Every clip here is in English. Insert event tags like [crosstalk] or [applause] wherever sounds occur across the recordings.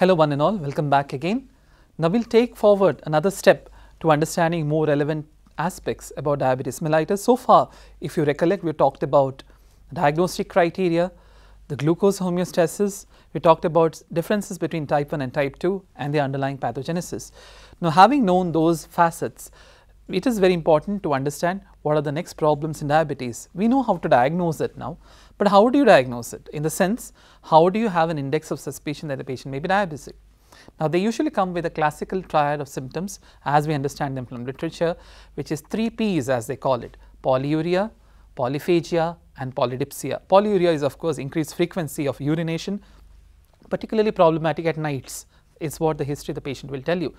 Hello one and all, welcome back again. Now we'll take forward another step to understanding more relevant aspects about diabetes mellitus. So far, if you recollect, we talked about diagnostic criteria, the glucose homeostasis, we talked about differences between type 1 and type 2 and the underlying pathogenesis. Now having known those facets, it is very important to understand what are the next problems in diabetes. We know how to diagnose it now, but how do you diagnose it? In the sense, how do you have an index of suspicion that the patient may be diabetic? Now, they usually come with a classical triad of symptoms as we understand them from literature, which is three P's as they call it polyuria, polyphagia, and polydipsia. Polyuria is, of course, increased frequency of urination, particularly problematic at nights, is what the history of the patient will tell you.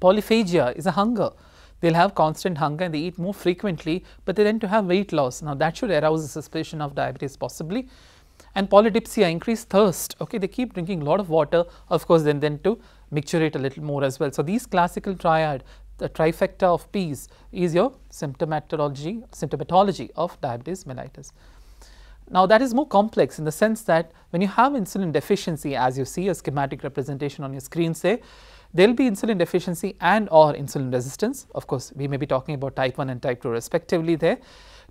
Polyphagia is a hunger they'll have constant hunger and they eat more frequently, but they tend to have weight loss. Now, that should arouse a suspicion of diabetes possibly. And polydipsia, increased thirst. Okay, they keep drinking a lot of water, of course, then then to micturate a little more as well. So, these classical triad, the trifecta of P's is your symptomatology, symptomatology of diabetes mellitus. Now, that is more complex in the sense that when you have insulin deficiency, as you see a schematic representation on your screen say, there will be insulin deficiency and or insulin resistance. Of course, we may be talking about type 1 and type 2 respectively there.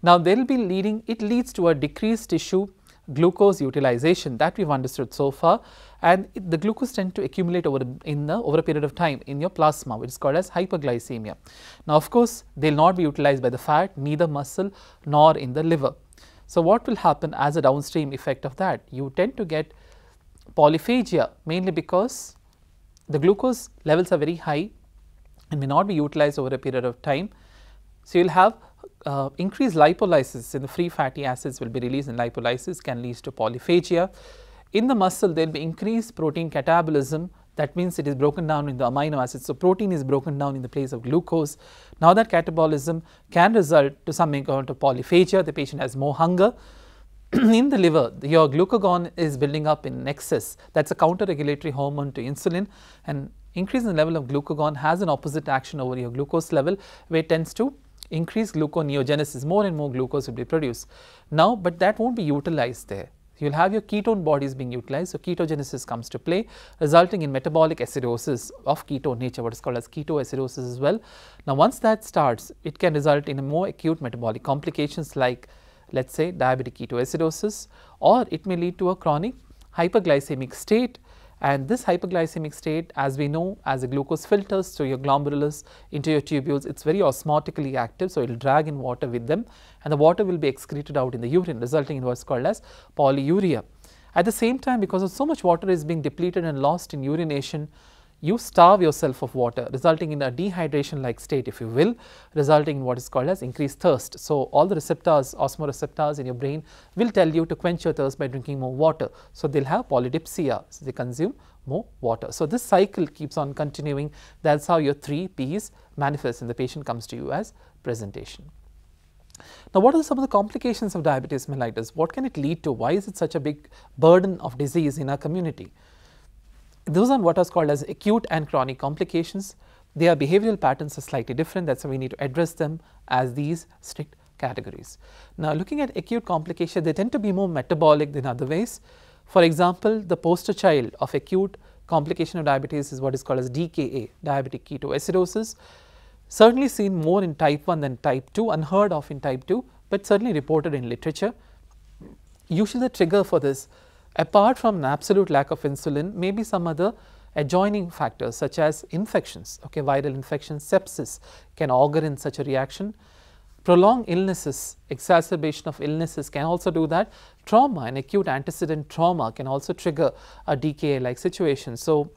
Now, there will be leading, it leads to a decreased tissue glucose utilization that we have understood so far and the glucose tend to accumulate over in the over a period of time in your plasma which is called as hyperglycemia. Now, of course, they will not be utilized by the fat neither muscle nor in the liver. So, what will happen as a downstream effect of that? You tend to get polyphagia mainly because the glucose levels are very high and may not be utilized over a period of time. So, you will have uh, increased lipolysis in the free fatty acids will be released in lipolysis can lead to polyphagia. In the muscle there will be increased protein catabolism that means it is broken down in the amino acids. So, protein is broken down in the place of glucose. Now, that catabolism can result to some amount of polyphagia, the patient has more hunger. [clears throat] in the liver, your glucagon is building up in excess. That is a counter regulatory hormone to insulin and increase in the level of glucagon has an opposite action over your glucose level where it tends to increase gluconeogenesis, more and more glucose will be produced. Now, but that not be utilized there. You will have your ketone bodies being utilized. So, ketogenesis comes to play resulting in metabolic acidosis of ketone nature what is called as ketoacidosis as well. Now, once that starts it can result in a more acute metabolic complications like let us say diabetic ketoacidosis or it may lead to a chronic hyperglycemic state and this hyperglycemic state as we know as the glucose filters through your glomerulus into your tubules it is very osmotically active. So, it will drag in water with them and the water will be excreted out in the urine resulting in what is called as polyuria. At the same time because of so much water is being depleted and lost in urination you starve yourself of water resulting in a dehydration like state if you will resulting in what is called as increased thirst. So, all the receptors osmoreceptors in your brain will tell you to quench your thirst by drinking more water. So, they will have polydipsia so they consume more water. So, this cycle keeps on continuing that is how your 3 P's manifest and the patient comes to you as presentation. Now, what are some of the complications of diabetes mellitus? What can it lead to? Why is it such a big burden of disease in our community? Those are what is called as acute and chronic complications. Their behavioral patterns are slightly different that is why we need to address them as these strict categories. Now looking at acute complications they tend to be more metabolic than other ways. For example, the poster child of acute complication of diabetes is what is called as DKA diabetic ketoacidosis certainly seen more in type 1 than type 2 unheard of in type 2, but certainly reported in literature. Usually the trigger for this Apart from an absolute lack of insulin, maybe some other adjoining factors such as infections, okay, viral infections, sepsis can augur in such a reaction. Prolonged illnesses, exacerbation of illnesses can also do that. Trauma, an acute antecedent trauma can also trigger a DKA like situation. So,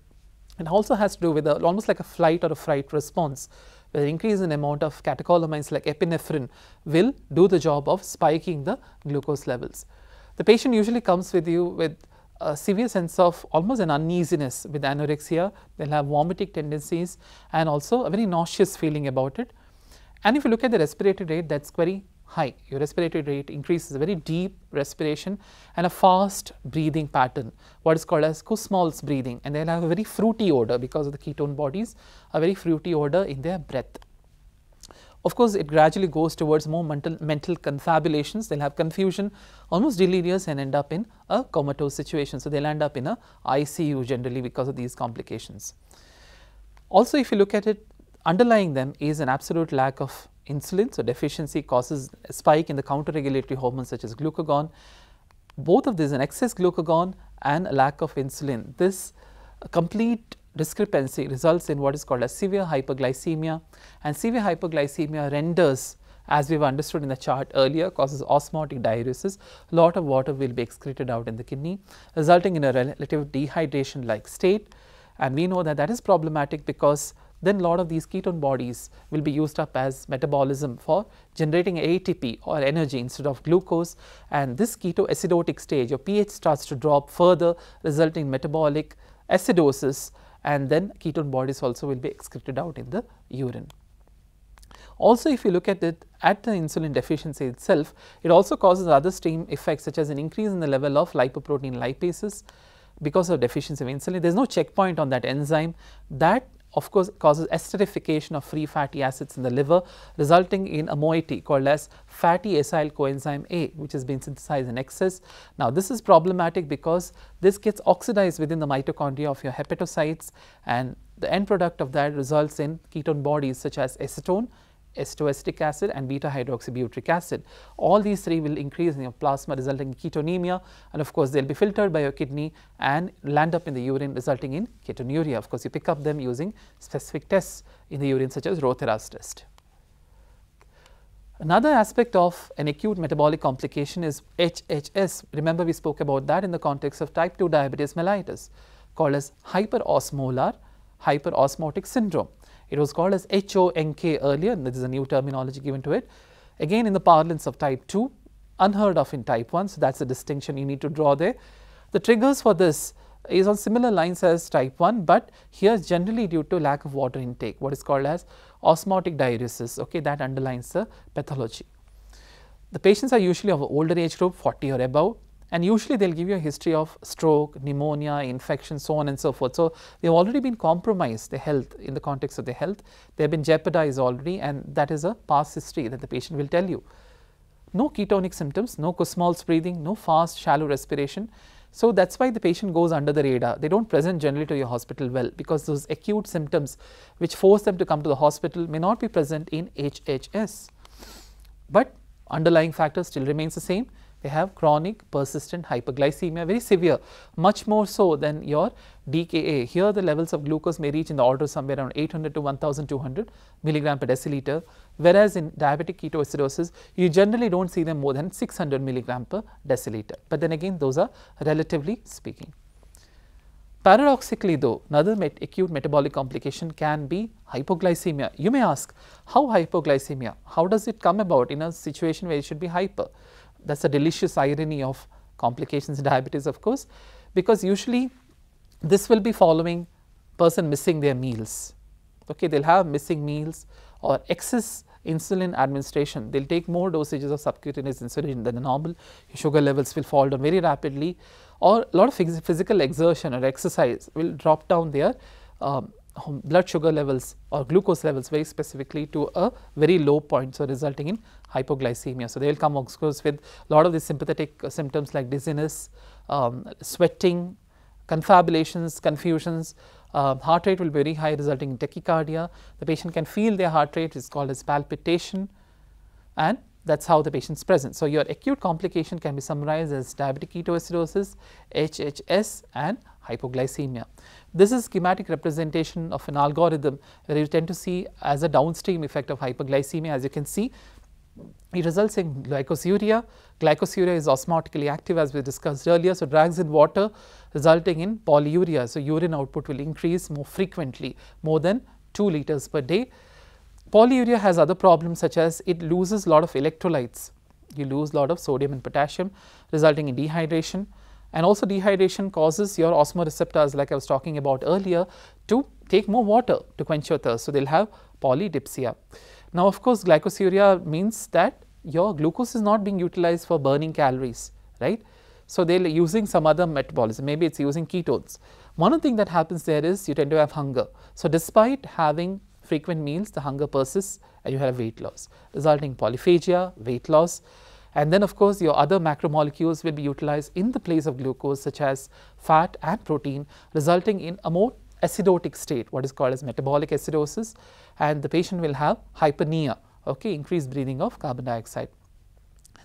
it also has to do with a, almost like a flight or a fright response where increase in amount of catecholamines like epinephrine will do the job of spiking the glucose levels. The patient usually comes with you with a severe sense of almost an uneasiness with anorexia, they will have vomiting tendencies and also a very nauseous feeling about it. And if you look at the respiratory rate that is very high, your respiratory rate increases a very deep respiration and a fast breathing pattern, what is called as Kussmaul's breathing and they will have a very fruity odor because of the ketone bodies, a very fruity odor in their breath. Of course, it gradually goes towards more mental, mental confabulations. They'll have confusion, almost delirious and end up in a comatose situation. So, they'll end up in a ICU generally because of these complications. Also, if you look at it, underlying them is an absolute lack of insulin. So, deficiency causes a spike in the counter regulatory hormones such as glucagon. Both of these an excess glucagon and a lack of insulin. This complete discrepancy results in what is called as severe hyperglycemia. And severe hyperglycemia renders as we have understood in the chart earlier causes osmotic diuresis, a lot of water will be excreted out in the kidney resulting in a relative dehydration like state. And we know that that is problematic because then a lot of these ketone bodies will be used up as metabolism for generating ATP or energy instead of glucose. And this ketoacidotic stage your pH starts to drop further resulting in metabolic acidosis and then ketone bodies also will be excreted out in the urine. Also if you look at it at the insulin deficiency itself, it also causes other stream effects such as an increase in the level of lipoprotein lipases because of deficiency of insulin. There is no checkpoint on that enzyme that of course causes esterification of free fatty acids in the liver resulting in a moiety called as fatty acyl coenzyme A which has been synthesized in excess. Now this is problematic because this gets oxidized within the mitochondria of your hepatocytes and the end product of that results in ketone bodies such as acetone acetoacetic acid and beta hydroxybutyric acid. All these three will increase in your plasma resulting in ketonemia and of course, they will be filtered by your kidney and land up in the urine resulting in ketonuria. Of course, you pick up them using specific tests in the urine such as Rothera's test. Another aspect of an acute metabolic complication is HHS. Remember we spoke about that in the context of type 2 diabetes mellitus called as hyperosmolar hyperosmotic syndrome. It was called as HONK earlier and this is a new terminology given to it. Again in the parlance of type 2 unheard of in type 1 so that is the distinction you need to draw there. The triggers for this is on similar lines as type 1 but here generally due to lack of water intake what is called as osmotic diuresis okay that underlines the pathology. The patients are usually of older age group 40 or above and usually they will give you a history of stroke, pneumonia, infection, so on and so forth. So, they have already been compromised the health in the context of the health, they have been jeopardized already and that is a past history that the patient will tell you. No ketonic symptoms, no Kussmaul's breathing, no fast shallow respiration. So, that is why the patient goes under the radar. They do not present generally to your hospital well because those acute symptoms which force them to come to the hospital may not be present in HHS. But underlying factor still remains the same they have chronic persistent hyperglycemia very severe much more so than your DKA. Here the levels of glucose may reach in the order somewhere around 800 to 1200 milligram per deciliter whereas in diabetic ketoacidosis you generally do not see them more than 600 milligram per deciliter but then again those are relatively speaking. Paradoxically though, another met acute metabolic complication can be hypoglycemia. You may ask, how hypoglycemia? How does it come about in a situation where it should be hyper? That is a delicious irony of complications in [laughs] diabetes of course, because usually this will be following person missing their meals. Okay, they will have missing meals or excess insulin administration, they will take more dosages of subcutaneous insulin than normal, sugar levels will fall down very rapidly or a lot of physical exertion or exercise will drop down their um, blood sugar levels or glucose levels very specifically to a very low point, so resulting in hypoglycemia. So, they will come of course with a lot of the sympathetic uh, symptoms like dizziness, um, sweating, confabulations, confusions, uh, heart rate will be very high resulting in tachycardia. The patient can feel their heart rate is called as palpitation and that is how the patient is present. So, your acute complication can be summarized as diabetic ketoacidosis, HHS and hypoglycemia. This is schematic representation of an algorithm where you tend to see as a downstream effect of hyperglycemia as you can see it results in glycosuria. Glycosuria is osmotically active as we discussed earlier. So, drags in water resulting in polyuria. So, urine output will increase more frequently more than 2 liters per day. Polyuria has other problems such as it loses a lot of electrolytes. You lose a lot of sodium and potassium resulting in dehydration and also dehydration causes your osmoreceptors like I was talking about earlier to take more water to quench your thirst. So, they will have polydipsia. Now, of course, glycosuria means that your glucose is not being utilized for burning calories, right. So, they are using some other metabolism, maybe it is using ketones. One thing that happens there is you tend to have hunger. So, despite having frequent meals, the hunger persists and you have weight loss, resulting polyphagia, weight loss. And then of course, your other macromolecules will be utilized in the place of glucose such as fat and protein, resulting in a more acidotic state, what is called as metabolic acidosis and the patient will have hyperpnea, okay, increased breathing of carbon dioxide.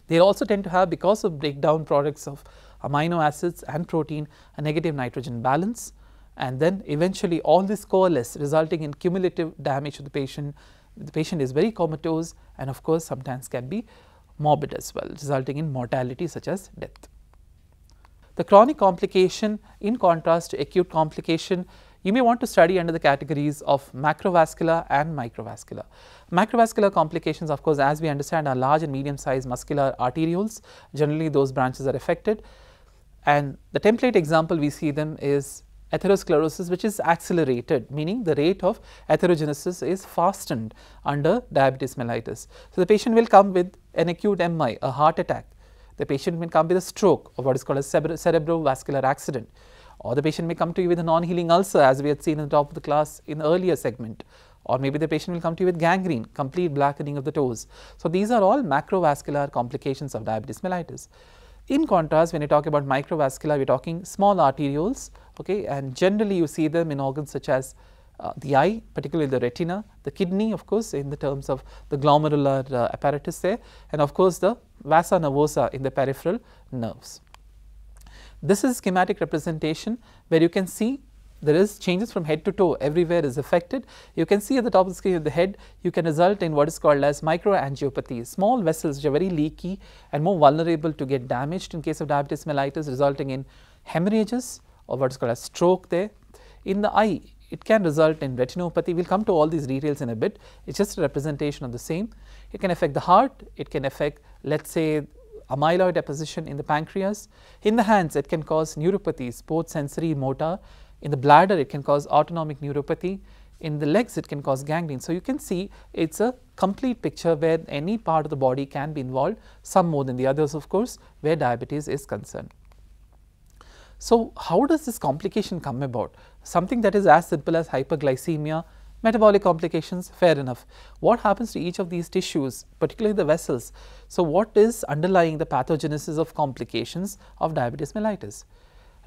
They also tend to have because of breakdown products of amino acids and protein a negative nitrogen balance and then eventually all this coalesce resulting in cumulative damage to the patient. The patient is very comatose and of course, sometimes can be morbid as well resulting in mortality such as death. The chronic complication in contrast to acute complication you may want to study under the categories of macrovascular and microvascular. Macrovascular complications of course as we understand are large and medium sized muscular arterioles generally those branches are affected and the template example we see them is atherosclerosis which is accelerated meaning the rate of atherogenesis is fastened under diabetes mellitus. So, the patient will come with an acute MI, a heart attack, the patient will come with a stroke or what is called a cerebrovascular accident or the patient may come to you with a non-healing ulcer as we had seen in the top of the class in the earlier segment or maybe the patient will come to you with gangrene, complete blackening of the toes. So, these are all macrovascular complications of diabetes mellitus. In contrast, when you talk about microvascular, we are talking small arterioles okay, and generally you see them in organs such as uh, the eye, particularly the retina, the kidney of course in the terms of the glomerular uh, apparatus there and of course the vasa nervosa in the peripheral nerves. This is schematic representation where you can see there is changes from head to toe everywhere is affected. You can see at the top of the screen of the head you can result in what is called as microangiopathy, small vessels which are very leaky and more vulnerable to get damaged in case of diabetes mellitus resulting in hemorrhages or what is called as stroke there. In the eye it can result in retinopathy, we will come to all these details in a bit, it is just a representation of the same. It can affect the heart, it can affect let us say amyloid deposition in the pancreas. In the hands it can cause neuropathies both sensory and motor in the bladder it can cause autonomic neuropathy, in the legs it can cause gangrene. So, you can see it is a complete picture where any part of the body can be involved, some more than the others of course, where diabetes is concerned. So, how does this complication come about? Something that is as simple as hyperglycemia, metabolic complications, fair enough. What happens to each of these tissues, particularly the vessels? So, what is underlying the pathogenesis of complications of diabetes mellitus?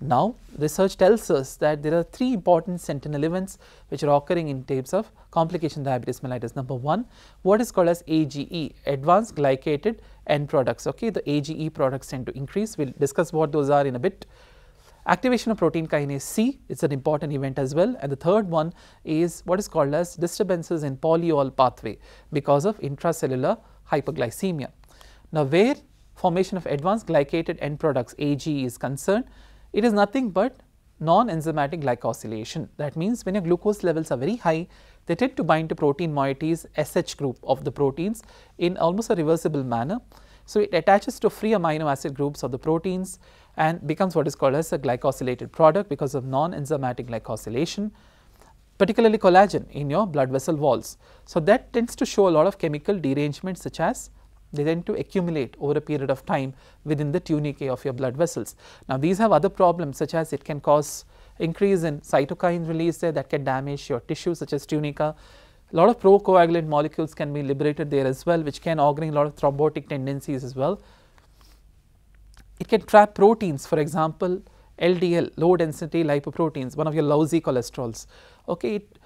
Now, research tells us that there are three important sentinel events which are occurring in terms of complication diabetes mellitus. Number one, what is called as AGE, advanced glycated end products. Okay, the AGE products tend to increase. We will discuss what those are in a bit. Activation of protein kinase C is an important event as well and the third one is what is called as disturbances in polyol pathway because of intracellular hyperglycemia. Now, where formation of advanced glycated end products AGE is concerned, it is nothing but non-enzymatic glycosylation. That means when your glucose levels are very high, they tend to bind to protein moieties SH group of the proteins in almost a reversible manner. So, it attaches to free amino acid groups of the proteins and becomes what is called as a glycosylated product because of non-enzymatic glycosylation particularly collagen in your blood vessel walls. So, that tends to show a lot of chemical derangement such as they tend to accumulate over a period of time within the tunicae of your blood vessels. Now, these have other problems such as it can cause increase in cytokine release there that can damage your tissue such as tunica. A lot of procoagulant molecules can be liberated there as well which can augur a lot of thrombotic tendencies as well. It can trap proteins for example, LDL low density lipoproteins one of your lousy cholesterols. Okay, it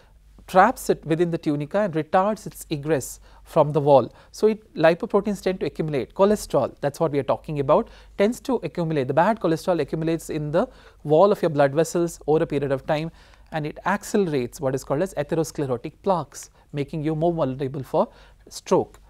traps it within the tunica and retards its egress from the wall. So, it lipoproteins tend to accumulate cholesterol that is what we are talking about tends to accumulate the bad cholesterol accumulates in the wall of your blood vessels over a period of time and it accelerates what is called as atherosclerotic plaques making you more vulnerable for stroke.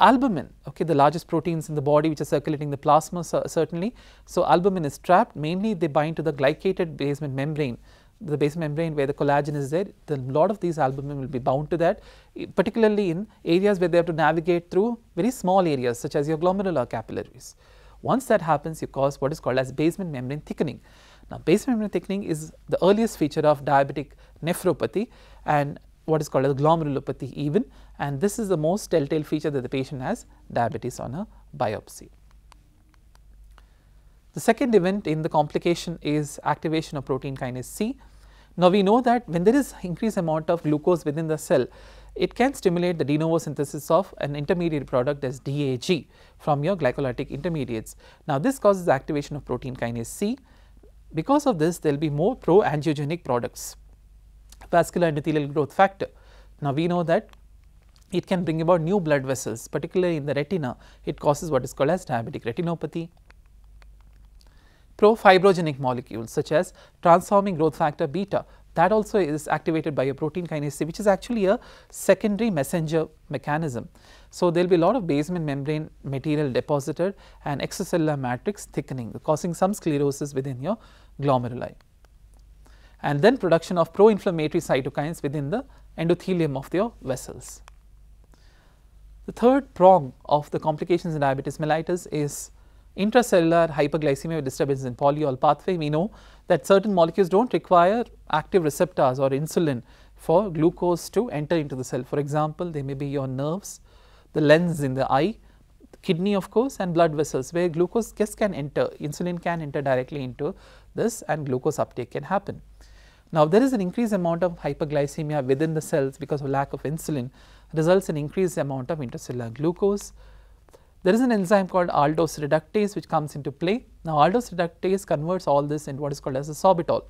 Albumin, okay, the largest proteins in the body which are circulating the plasma certainly. So, albumin is trapped mainly they bind to the glycated basement membrane the basement membrane where the collagen is there, the lot of these albumin will be bound to that, eh, particularly in areas where they have to navigate through very small areas such as your glomerular capillaries. Once that happens, you cause what is called as basement membrane thickening. Now, basement membrane thickening is the earliest feature of diabetic nephropathy and what is called as glomerulopathy even and this is the most telltale feature that the patient has diabetes on a biopsy. The second event in the complication is activation of protein kinase C. Now, we know that when there is increased amount of glucose within the cell, it can stimulate the de novo synthesis of an intermediate product as DAG from your glycolytic intermediates. Now, this causes activation of protein kinase C. Because of this, there will be more pro-angiogenic products, vascular endothelial growth factor. Now, we know that it can bring about new blood vessels, particularly in the retina. It causes what is called as diabetic retinopathy. Pro-fibrogenic molecules such as transforming growth factor beta that also is activated by a protein kinase C which is actually a secondary messenger mechanism. So, there will be a lot of basement membrane material deposited and extracellular matrix thickening causing some sclerosis within your glomeruli and then production of pro-inflammatory cytokines within the endothelium of your vessels. The third prong of the complications in diabetes mellitus is intracellular hyperglycemia disturbance in polyol pathway. We know that certain molecules do not require active receptors or insulin for glucose to enter into the cell. For example, they may be your nerves, the lens in the eye, the kidney of course and blood vessels where glucose just can enter, insulin can enter directly into this and glucose uptake can happen. Now, there is an increased amount of hyperglycemia within the cells because of lack of insulin results in increased amount of intracellular glucose. There is an enzyme called aldose reductase which comes into play. Now, aldose reductase converts all this into what is called as a sorbitol.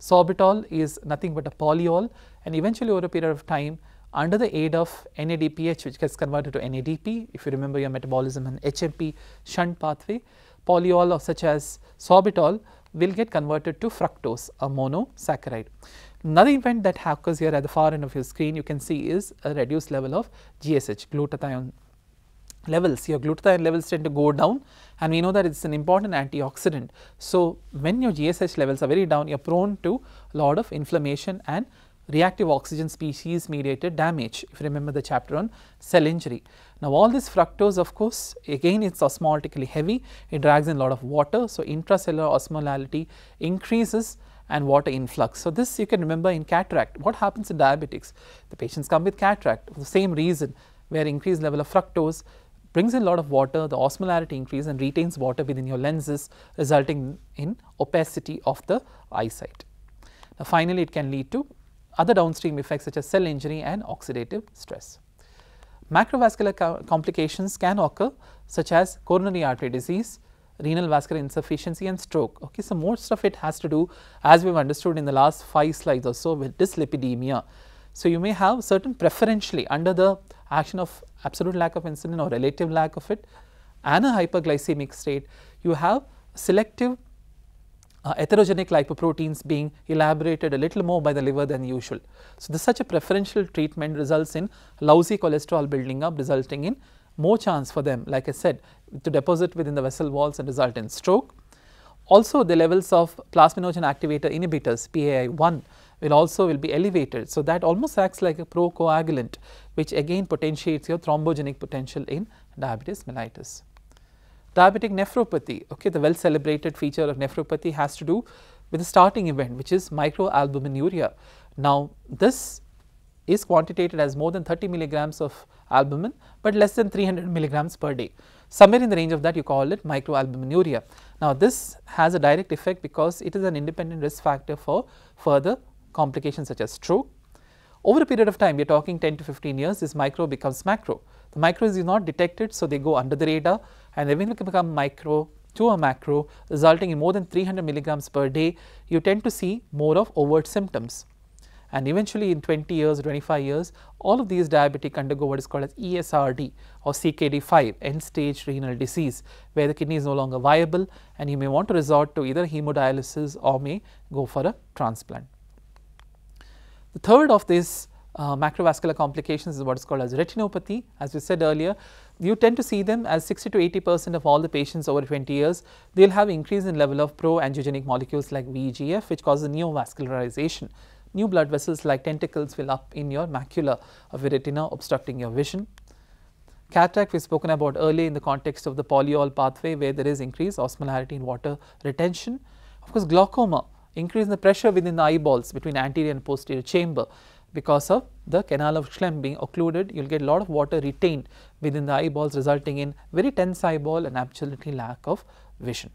Sorbitol is nothing but a polyol and eventually over a period of time under the aid of NADPH which gets converted to NADP if you remember your metabolism and HMP shunt pathway, polyol of such as sorbitol will get converted to fructose, a monosaccharide. Another event that occurs here at the far end of your screen you can see is a reduced level of GSH, glutathione levels. Your glutathione levels tend to go down and we know that it is an important antioxidant. So, when your GSH levels are very down you are prone to a lot of inflammation and reactive oxygen species mediated damage if you remember the chapter on cell injury. Now, all this fructose of course again it is osmotically heavy, it drags in a lot of water. So, intracellular osmolality increases and water influx. So, this you can remember in cataract. What happens in diabetics? The patients come with cataract for the same reason where increased level of fructose brings in a lot of water, the osmolarity increase and retains water within your lenses resulting in opacity of the eyesight. Now, finally, it can lead to other downstream effects such as cell injury and oxidative stress. Macrovascular co complications can occur such as coronary artery disease, renal vascular insufficiency and stroke. Okay, so, most of it has to do as we have understood in the last 5 slides or so with dyslipidemia. So, you may have certain preferentially under the action of absolute lack of insulin or relative lack of it and a hyperglycemic state, you have selective uh, atherogenic lipoproteins being elaborated a little more by the liver than usual. So, this such a preferential treatment results in lousy cholesterol building up resulting in more chance for them like I said to deposit within the vessel walls and result in stroke. Also the levels of plasminogen activator inhibitors PAI1 will also will be elevated. So, that almost acts like a procoagulant which again potentiates your thrombogenic potential in diabetes mellitus. Diabetic nephropathy, okay, the well celebrated feature of nephropathy has to do with the starting event which is microalbuminuria. Now, this is quantitated as more than 30 milligrams of albumin, but less than 300 milligrams per day. Somewhere in the range of that you call it microalbuminuria. Now, this has a direct effect because it is an independent risk factor for further complications such as stroke. Over a period of time we are talking 10 to 15 years this micro becomes macro. The micro is not detected so they go under the radar and they will become micro to a macro resulting in more than 300 milligrams per day, you tend to see more of overt symptoms. And eventually in 20 years, 25 years, all of these diabetic undergo what is called as ESRD or CKD5, end stage renal disease, where the kidney is no longer viable and you may want to resort to either hemodialysis or may go for a transplant. The third of these uh, macrovascular complications is what is called as retinopathy. As we said earlier, you tend to see them as 60 to 80 percent of all the patients over 20 years, they will have increase in level of pro-angiogenic molecules like VEGF which causes neovascularization. New blood vessels like tentacles will up in your macula of your retina obstructing your vision. Cataract we have spoken about earlier in the context of the polyol pathway where there is increased osmolarity in water retention. Of course, glaucoma increase in the pressure within the eyeballs between anterior and posterior chamber because of the canal of Schlemm being occluded, you will get a lot of water retained within the eyeballs resulting in very tense eyeball and absolutely lack of vision.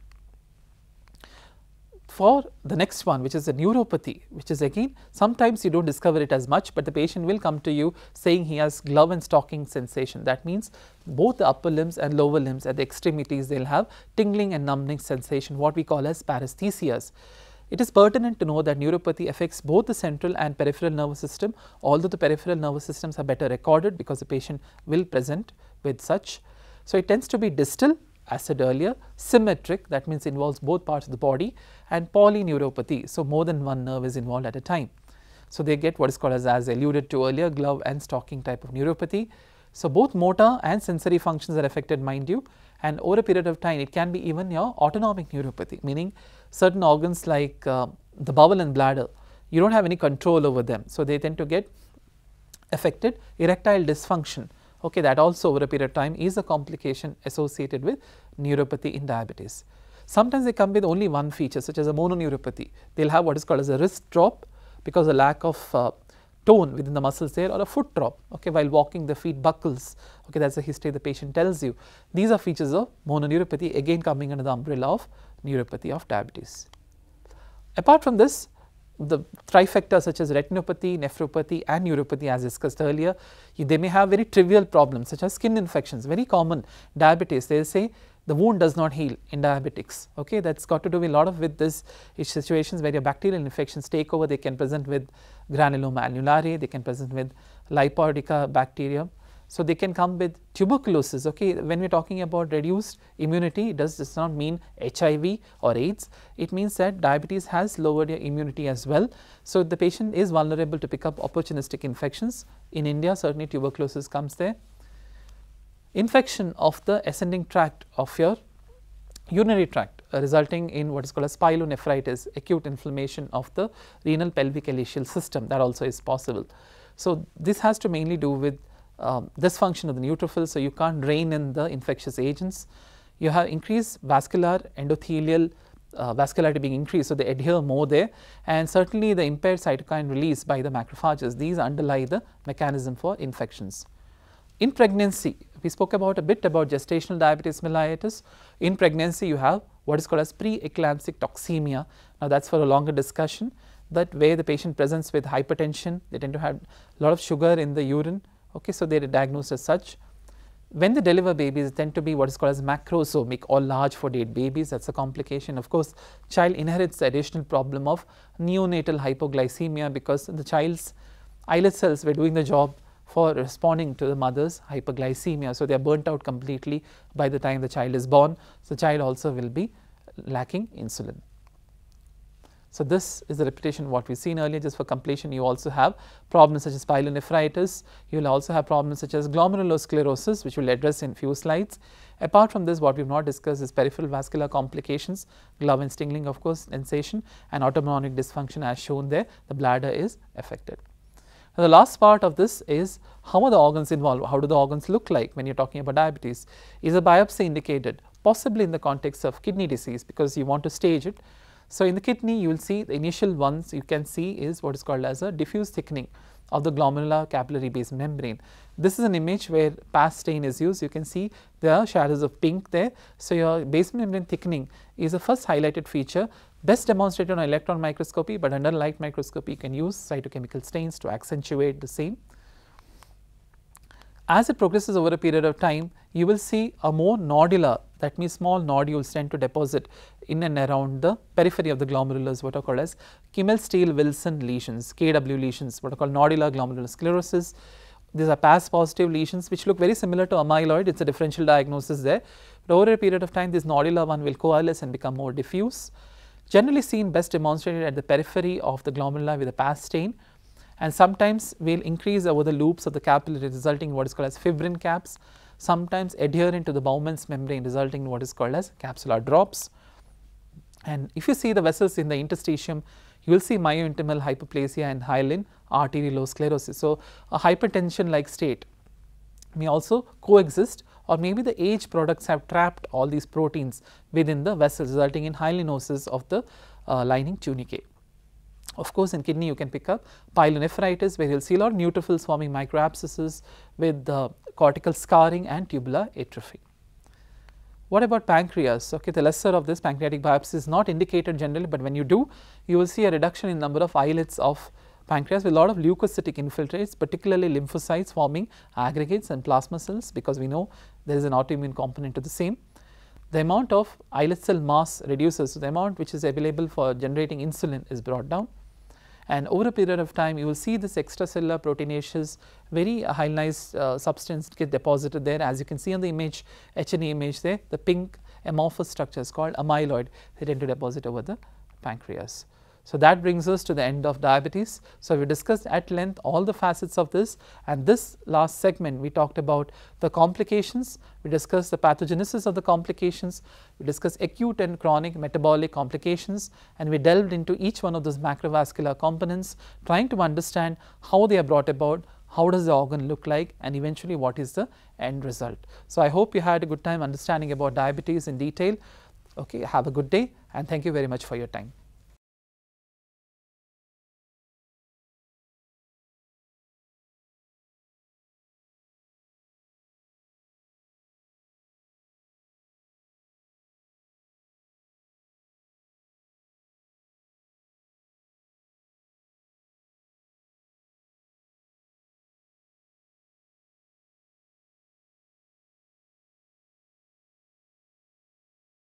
For the next one which is the neuropathy which is again sometimes you do not discover it as much, but the patient will come to you saying he has glove and stocking sensation. That means both the upper limbs and lower limbs at the extremities they will have tingling and numbing sensation what we call as paresthesias. It is pertinent to know that neuropathy affects both the central and peripheral nervous system, although the peripheral nervous systems are better recorded because the patient will present with such. So, it tends to be distal as said earlier, symmetric that means involves both parts of the body and polyneuropathy. So, more than one nerve is involved at a time. So, they get what is called as, as alluded to earlier glove and stocking type of neuropathy. So, both motor and sensory functions are affected mind you and over a period of time it can be even your autonomic neuropathy meaning certain organs like uh, the bowel and bladder you do not have any control over them. So, they tend to get affected erectile dysfunction okay, that also over a period of time is a complication associated with neuropathy in diabetes. Sometimes they come with only one feature such as a mononeuropathy, they will have what is called as a wrist drop because of lack of uh, tone within the muscles there or a foot drop okay while walking the feet buckles okay that is the history the patient tells you these are features of mononeuropathy again coming under the umbrella of neuropathy of diabetes apart from this the trifecta such as retinopathy, nephropathy and neuropathy as discussed earlier, they may have very trivial problems such as skin infections, very common diabetes. They say the wound does not heal in diabetics. Okay, that's got to do a lot of with this situations where your bacterial infections take over. They can present with granuloma annulare, they can present with lipoidica bacteria so, they can come with tuberculosis. Okay. When we are talking about reduced immunity, it does, does not mean HIV or AIDS, it means that diabetes has lowered your immunity as well. So, the patient is vulnerable to pick up opportunistic infections. In India, certainly tuberculosis comes there. Infection of the ascending tract of your urinary tract uh, resulting in what is called as pyelonephritis, acute inflammation of the renal pelvicalyceal system that also is possible. So, this has to mainly do with um, dysfunction of the neutrophil. So, you can't drain in the infectious agents. You have increased vascular endothelial uh, vascularity being increased. So, they adhere more there and certainly the impaired cytokine release by the macrophages these underlie the mechanism for infections. In pregnancy we spoke about a bit about gestational diabetes mellitus. In pregnancy you have what is called as pre-eclamptic toxemia. Now, that is for a longer discussion that where the patient presents with hypertension they tend to have a lot of sugar in the urine Okay, so they are diagnosed as such. When they deliver babies, tend to be what is called as macrosomic or large for date babies. That's a complication. Of course, child inherits the additional problem of neonatal hypoglycemia because the child's islet cells were doing the job for responding to the mother's hyperglycemia. So, they are burnt out completely by the time the child is born. So, the child also will be lacking insulin. So, this is the repetition what we have seen earlier just for completion you also have problems such as pyelonephritis, you will also have problems such as glomerulosclerosis which we will address in few slides. Apart from this what we have not discussed is peripheral vascular complications, glove and stingling of course sensation and autonomic dysfunction as shown there the bladder is affected. Now, the last part of this is how are the organs involved, how do the organs look like when you are talking about diabetes. Is a biopsy indicated possibly in the context of kidney disease because you want to stage it so, in the kidney you will see the initial ones you can see is what is called as a diffuse thickening of the glomerular capillary base membrane. This is an image where PAS stain is used. You can see are shadows of pink there. So, your base membrane thickening is the first highlighted feature best demonstrated on electron microscopy, but under light microscopy you can use cytochemical stains to accentuate the same. As it progresses over a period of time, you will see a more nodular that means small nodules tend to deposit in and around the periphery of the glomerulus what are called as Kimmelstiel-Wilson lesions, KW lesions what are called nodular glomerular sclerosis. These are PAS positive lesions which look very similar to amyloid, it is a differential diagnosis there. But over a period of time this nodular one will coalesce and become more diffuse. Generally seen best demonstrated at the periphery of the glomeruli with a PAS stain and sometimes will increase over the loops of the capillary resulting in what is called as fibrin caps sometimes adherent to the Bowman's membrane resulting in what is called as capsular drops. And if you see the vessels in the interstitium, you will see myointimal hyperplasia and hyaline arteriolosclerosis. So, a hypertension like state may also coexist or maybe the age products have trapped all these proteins within the vessels resulting in hyalinosis of the uh, lining tunicae. Of course, in kidney you can pick up pyelonephritis where you will see a lot of neutrophils forming microabscesses with the cortical scarring and tubular atrophy. What about pancreas? Okay, the lesser of this pancreatic biopsy is not indicated generally, but when you do, you will see a reduction in number of islets of pancreas with a lot of leukocytic infiltrates, particularly lymphocytes forming aggregates and plasma cells because we know there is an autoimmune component to the same. The amount of islet cell mass reduces, so the amount which is available for generating insulin is brought down and over a period of time you will see this extracellular proteinaceous very hyalinized uh, substance get deposited there as you can see on the image H&E image there the pink amorphous structure is called amyloid they tend to deposit over the pancreas. So, that brings us to the end of diabetes. So, we discussed at length all the facets of this and this last segment we talked about the complications, we discussed the pathogenesis of the complications, we discussed acute and chronic metabolic complications and we delved into each one of those macrovascular components trying to understand how they are brought about, how does the organ look like and eventually what is the end result. So, I hope you had a good time understanding about diabetes in detail. Okay, have a good day and thank you very much for your time.